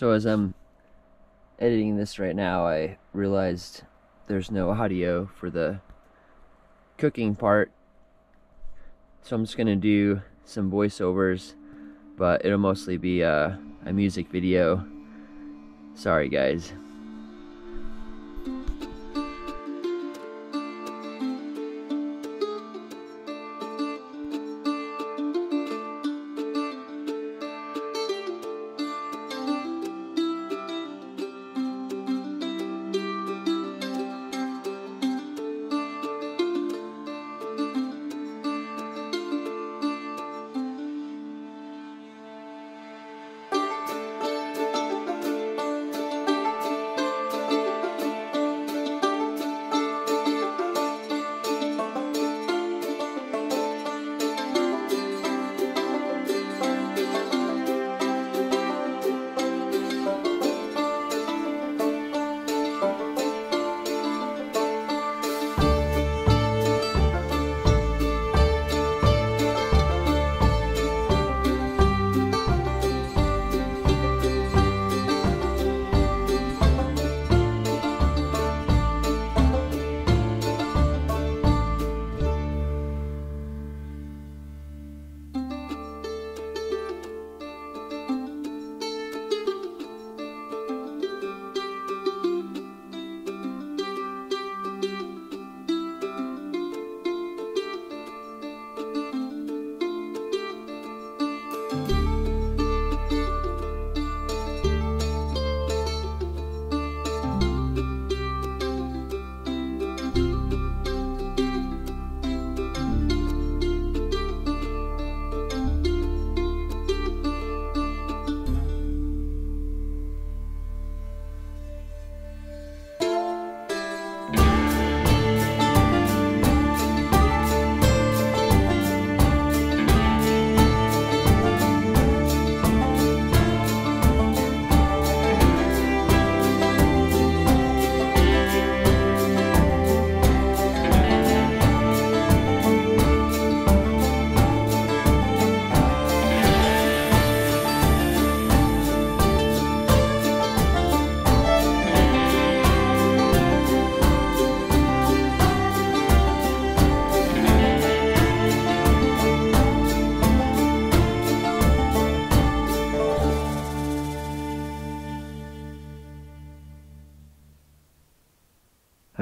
So as I'm editing this right now, I realized there's no audio for the cooking part. So I'm just gonna do some voiceovers, but it'll mostly be a, a music video. Sorry guys.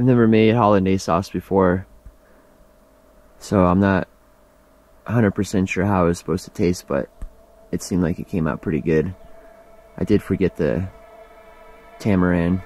Never made hollandaise sauce before, so I'm not 100% sure how it was supposed to taste, but it seemed like it came out pretty good. I did forget the tamarind.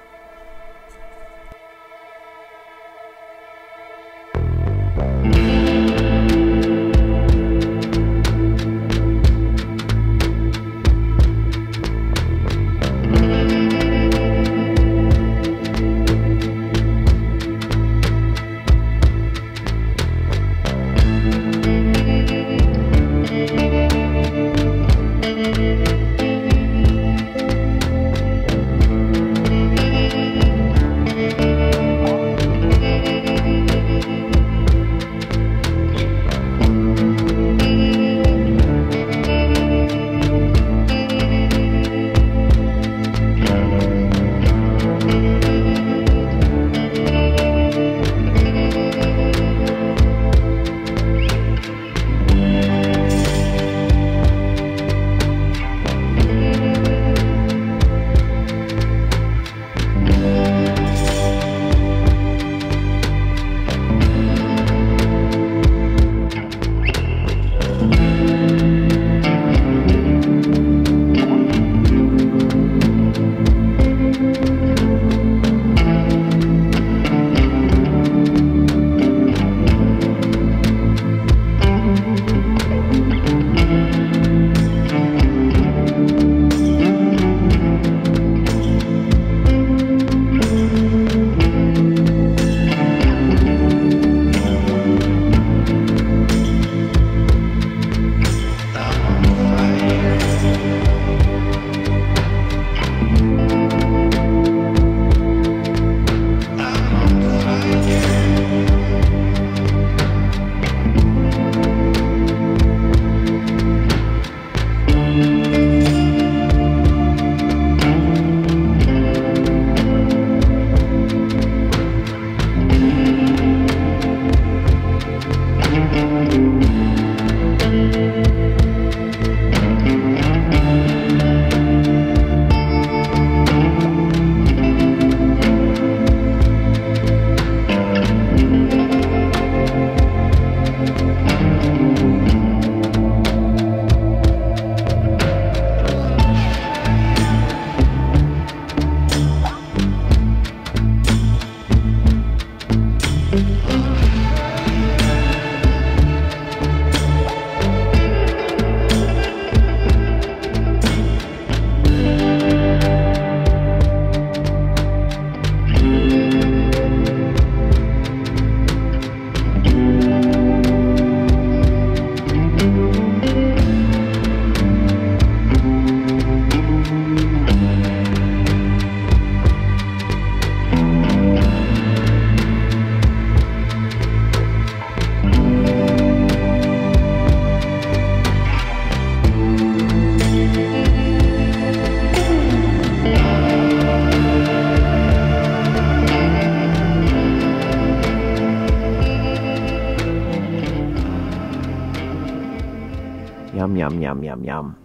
Yum, yum, yum, yum.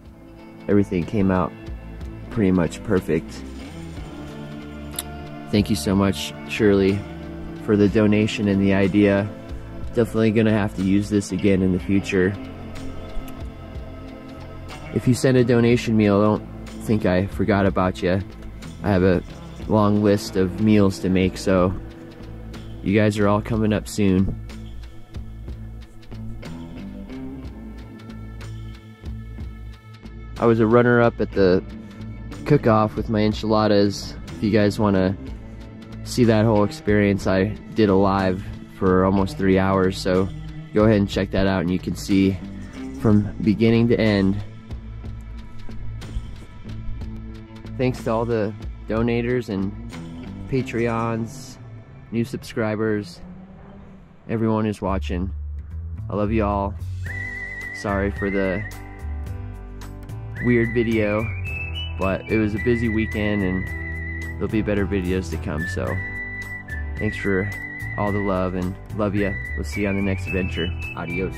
Everything came out pretty much perfect. Thank you so much, Shirley, for the donation and the idea. Definitely gonna have to use this again in the future. If you send a donation meal, don't think I forgot about you. I have a long list of meals to make, so you guys are all coming up soon. I was a runner-up at the cook-off with my enchiladas. If you guys want to see that whole experience, I did a live for almost three hours, so go ahead and check that out and you can see from beginning to end. Thanks to all the donators and Patreons, new subscribers, everyone who's watching. I love you all. Sorry for the weird video, but it was a busy weekend and there'll be better videos to come, so thanks for all the love and love you. We'll see you on the next adventure. Adios.